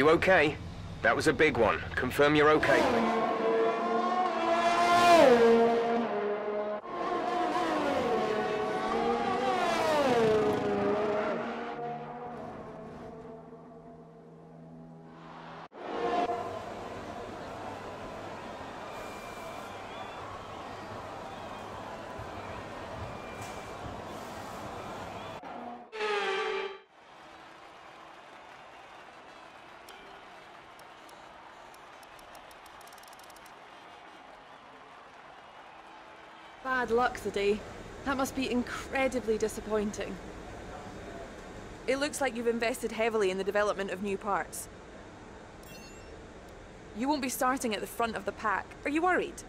you okay? That was a big one. Confirm you're okay. Bad luck today. That must be incredibly disappointing. It looks like you've invested heavily in the development of new parts. You won't be starting at the front of the pack. Are you worried?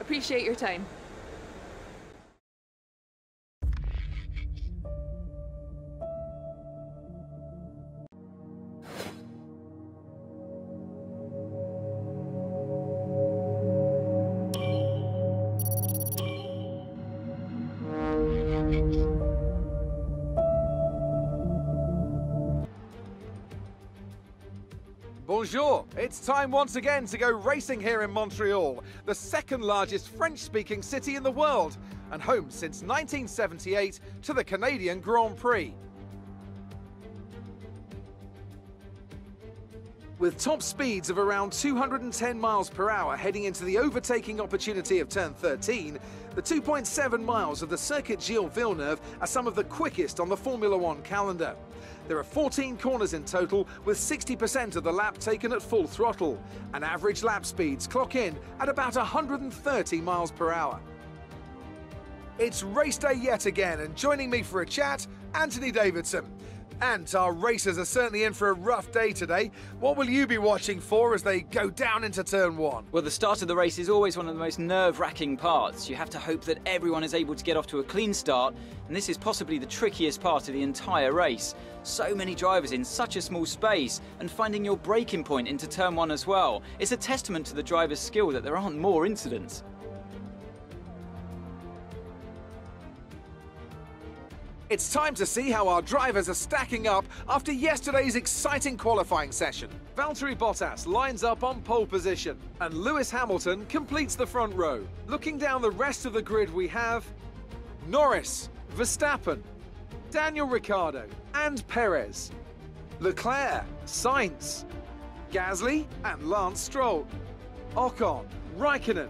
Appreciate your time. Bonjour! It's time once again to go racing here in Montreal, the second largest French speaking city in the world, and home since 1978 to the Canadian Grand Prix. With top speeds of around 210 miles per hour heading into the overtaking opportunity of turn 13, the 2.7 miles of the Circuit Gilles Villeneuve are some of the quickest on the Formula One calendar. There are 14 corners in total, with 60% of the lap taken at full throttle, and average lap speeds clock in at about 130 miles per hour. It's race day yet again, and joining me for a chat, Anthony Davidson. And our racers are certainly in for a rough day today. What will you be watching for as they go down into turn one? Well, the start of the race is always one of the most nerve-wracking parts. You have to hope that everyone is able to get off to a clean start, and this is possibly the trickiest part of the entire race. So many drivers in such a small space, and finding your braking point into turn one as well. It's a testament to the driver's skill that there aren't more incidents. It's time to see how our drivers are stacking up after yesterday's exciting qualifying session. Valtteri Bottas lines up on pole position, and Lewis Hamilton completes the front row. Looking down the rest of the grid, we have Norris, Verstappen, Daniel Ricciardo, and Perez, Leclerc, Sainz, Gasly, and Lance Stroll, Ocon, Raikkonen,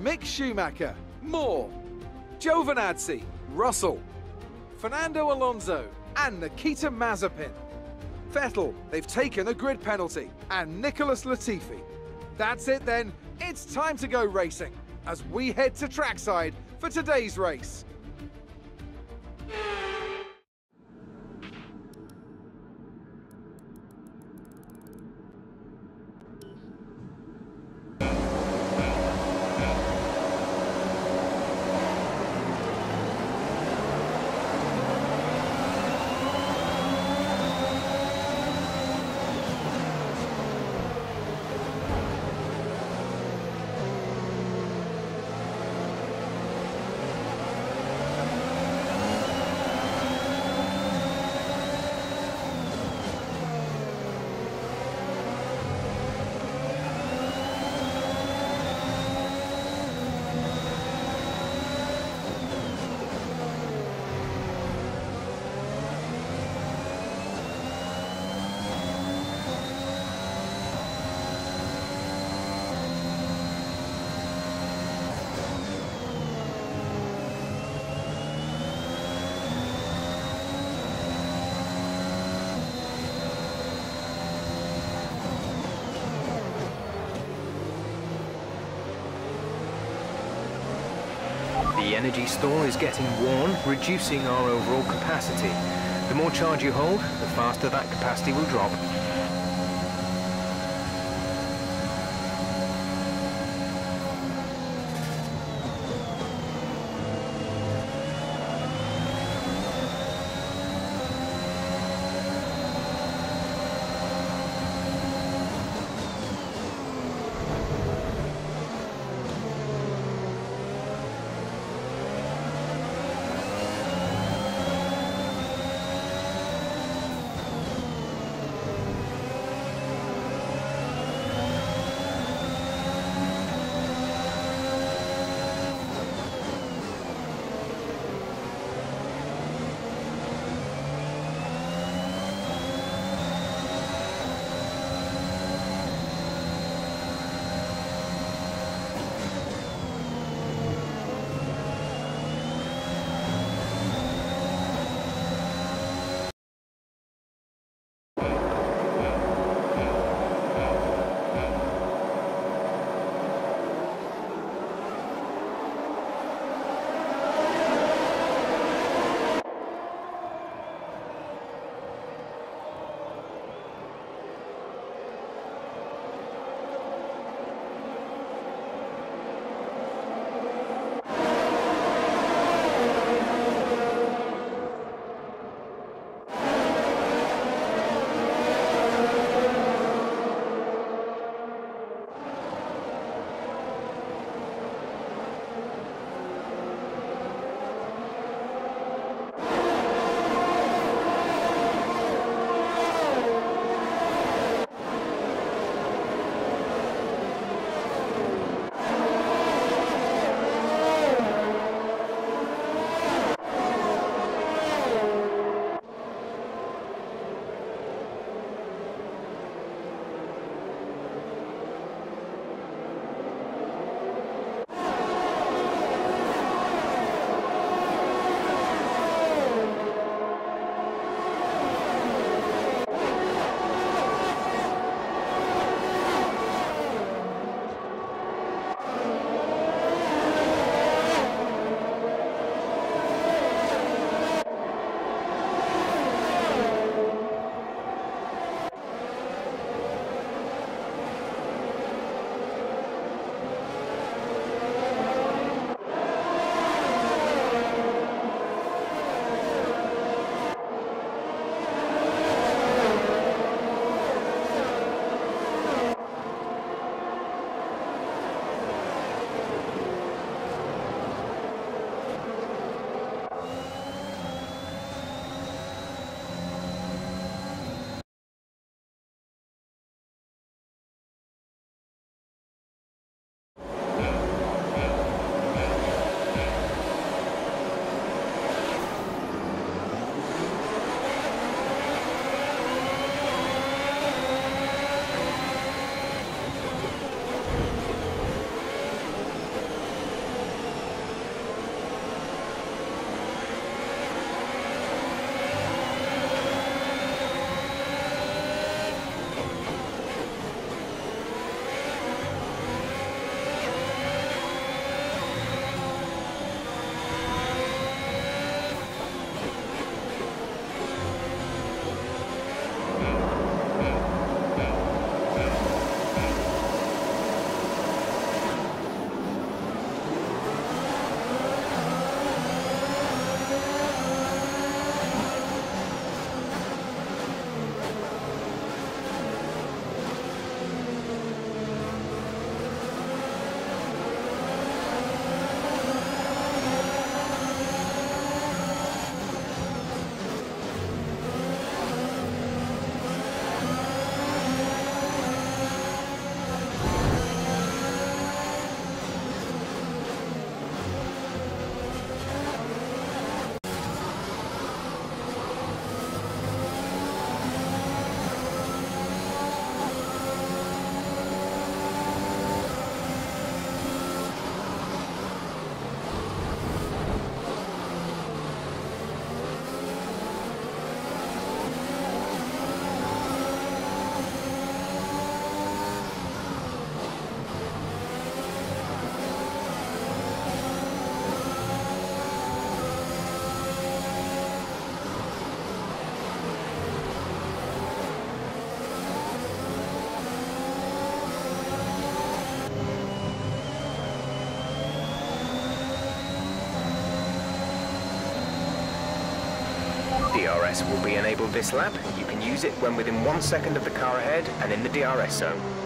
Mick Schumacher, Moore, Giovinazzi, Russell, Fernando Alonso and Nikita Mazepin. Vettel, they've taken a grid penalty, and Nicholas Latifi. That's it then, it's time to go racing as we head to trackside for today's race. The energy store is getting worn, reducing our overall capacity. The more charge you hold, the faster that capacity will drop. DRS will be enabled this lap. You can use it when within one second of the car ahead and in the DRS zone.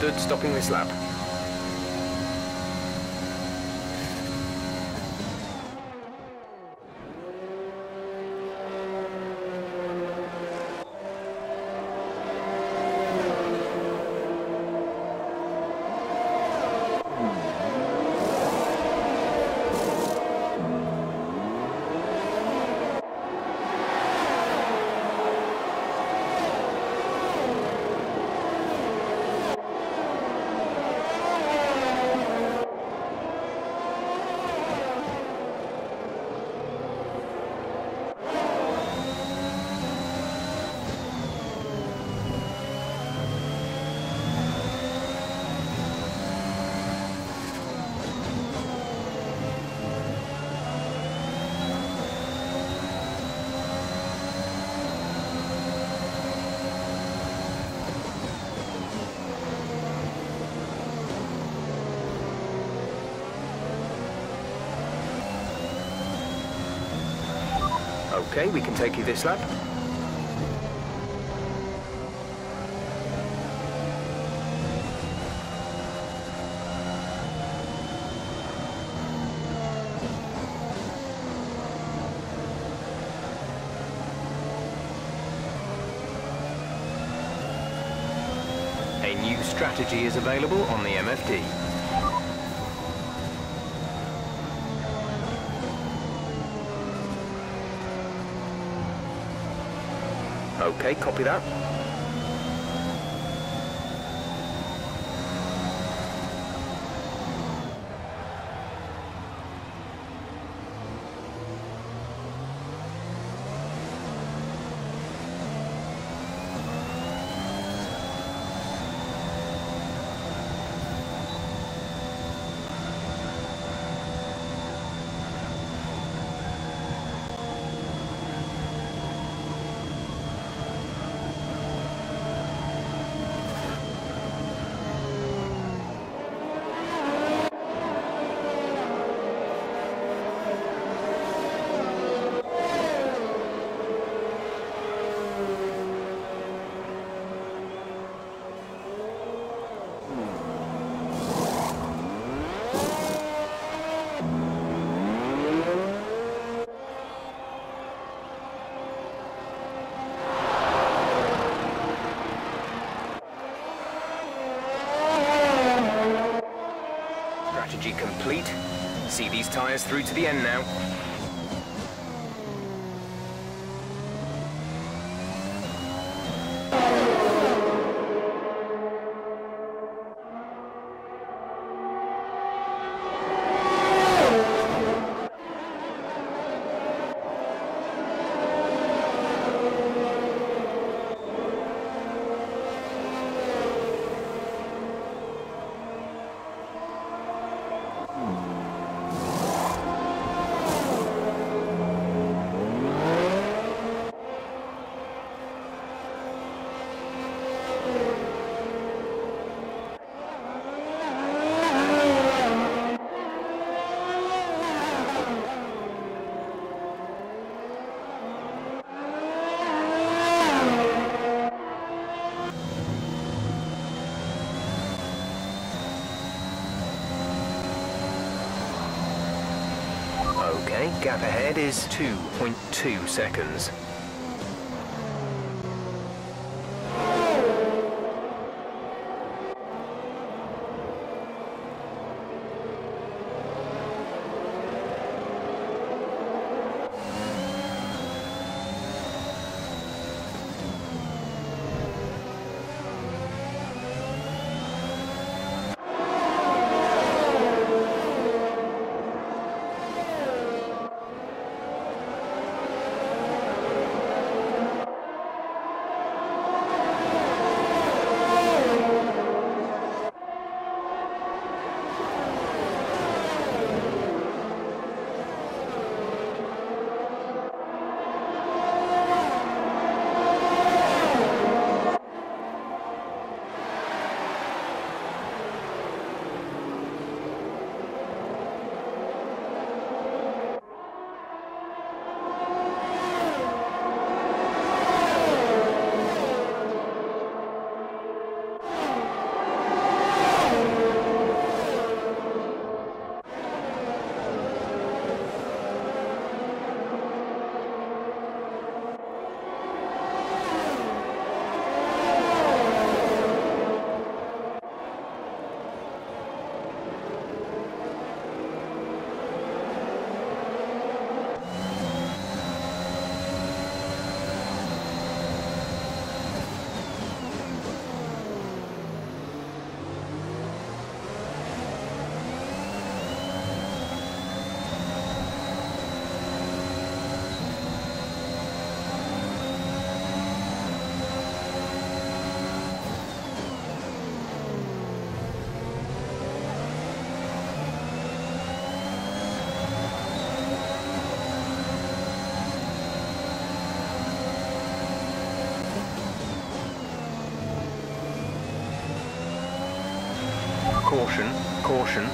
Understood, stopping this lap. Okay, we can take you this lap. A new strategy is available on the MFD. Okay, copy that. strategy complete. See these tyres through to the end now. Gap ahead is 2.2 seconds. 神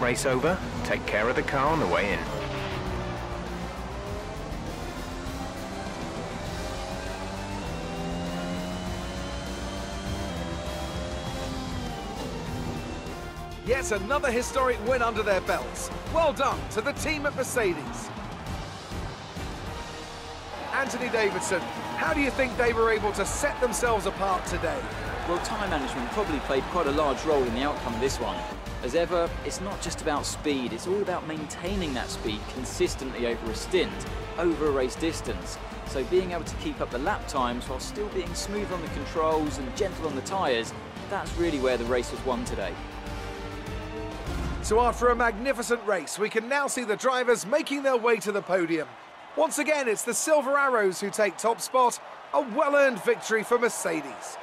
caution. All right, race over. Take care of the car on the way in. Yet another historic win under their belts. Well done to the team at Mercedes. Anthony Davidson, how do you think they were able to set themselves apart today? Well, time management probably played quite a large role in the outcome of this one. As ever, it's not just about speed, it's all about maintaining that speed consistently over a stint, over a race distance. So being able to keep up the lap times while still being smooth on the controls and gentle on the tyres, that's really where the race was won today. So after a magnificent race, we can now see the drivers making their way to the podium. Once again, it's the Silver Arrows who take top spot, a well-earned victory for Mercedes.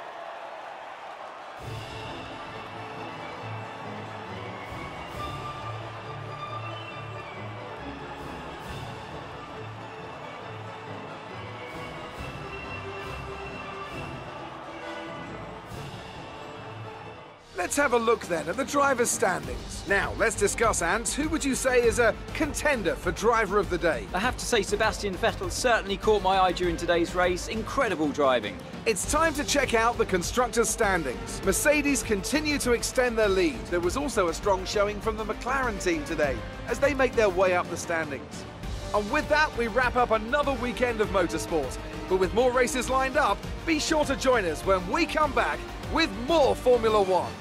Have a look then at the driver's standings. Now, let's discuss, Ant. Who would you say is a contender for driver of the day? I have to say, Sebastian Vettel certainly caught my eye during today's race. Incredible driving. It's time to check out the constructors' standings. Mercedes continue to extend their lead. There was also a strong showing from the McLaren team today as they make their way up the standings. And with that, we wrap up another weekend of motorsport. But with more races lined up, be sure to join us when we come back with more Formula One.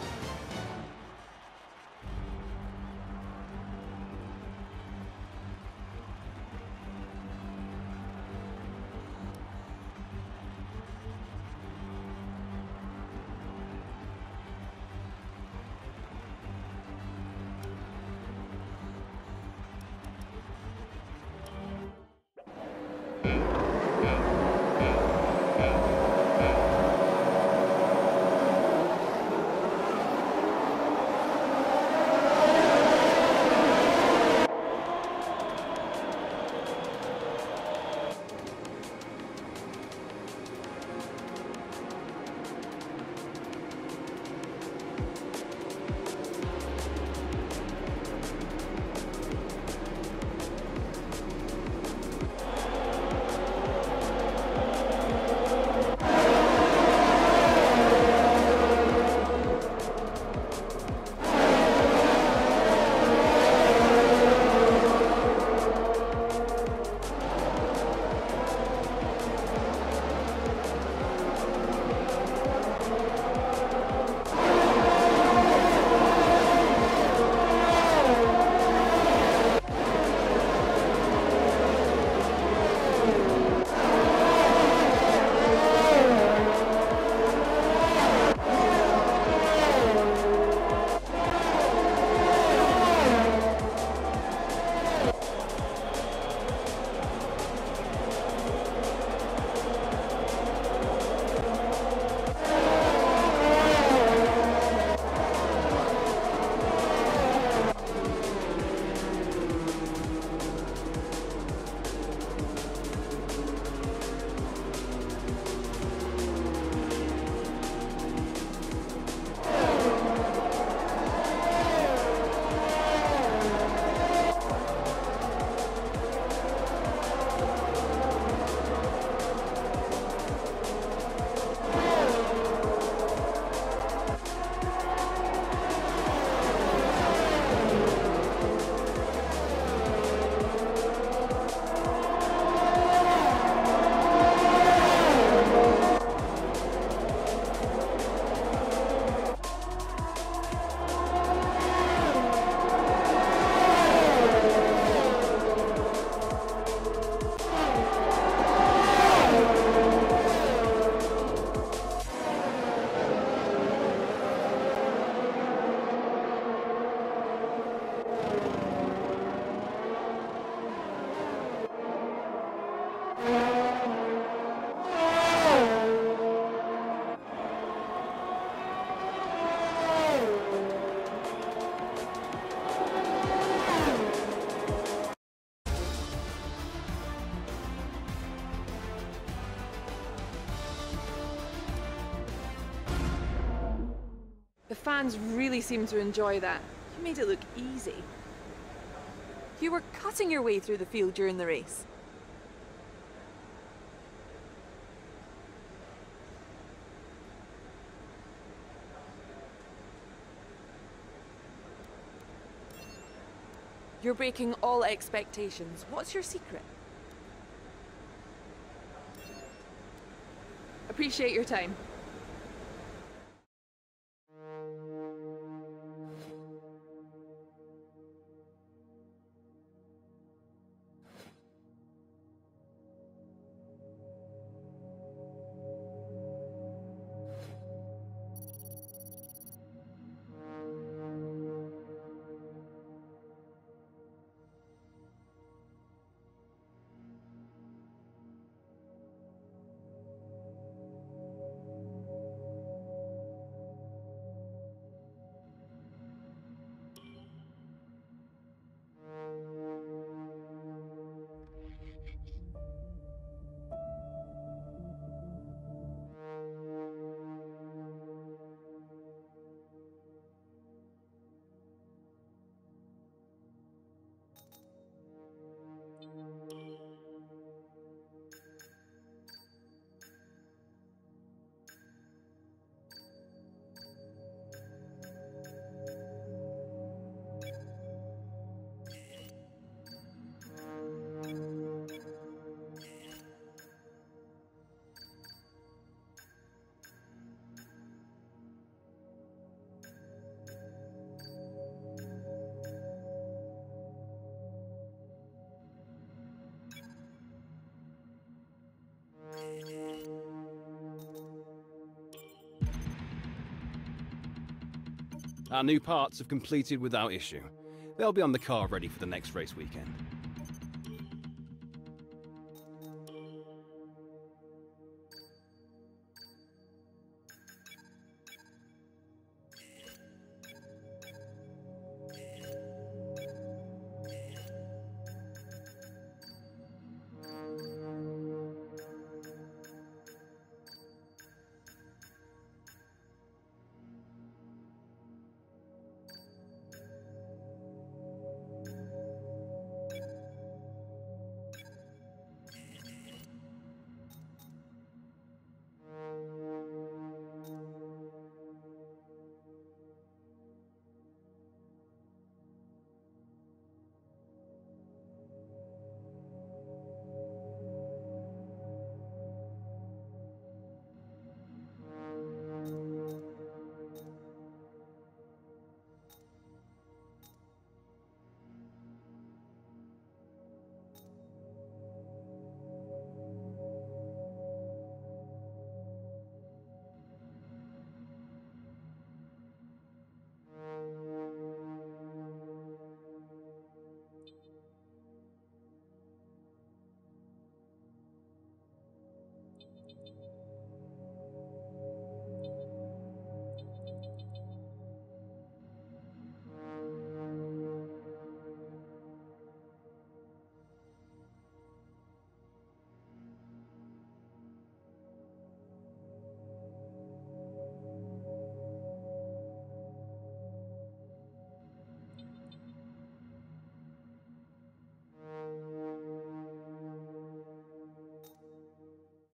Fans really seem to enjoy that. You made it look easy. You were cutting your way through the field during the race. You're breaking all expectations. What's your secret? Appreciate your time. Our new parts have completed without issue. They'll be on the car ready for the next race weekend.